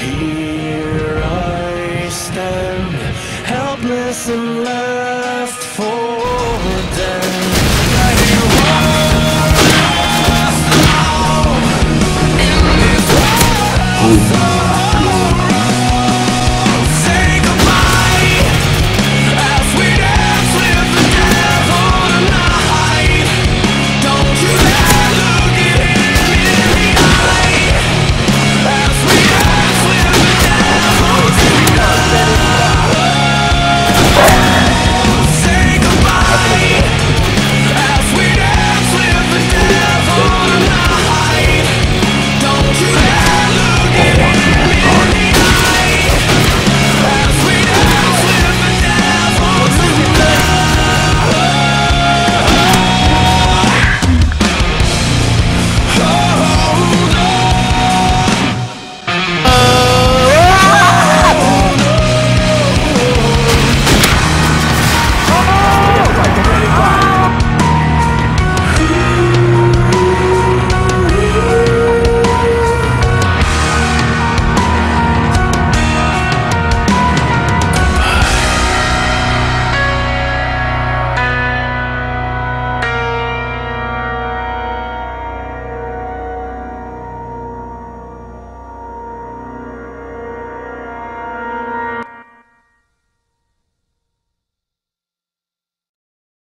Here I stand, helpless and left for dead. Oh.